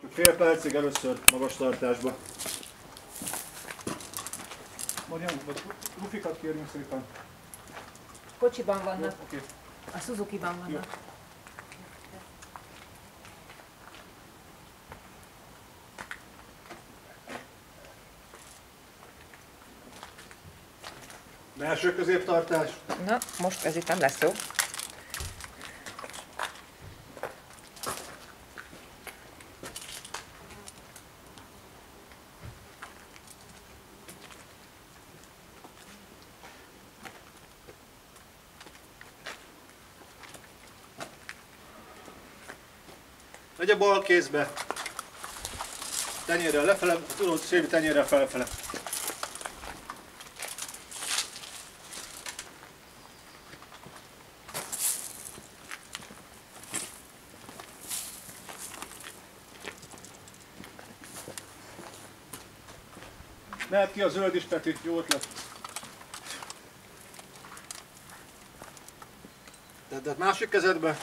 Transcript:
Csak fél percig először magas tartásba. Marian, vagy rufikat kérjünk szépen. Kocsiban vannak, Oké. a Suzuki-ban vannak. Belső középtartás. Na, most ez itt nem lesz jó. Megy a bal kézbe. Tenyérrel lefele, tudod, széli tenyérrel felfele. Mehet ki a zöld is, Peti, jó ötlet. Tedd át másik kezedbe.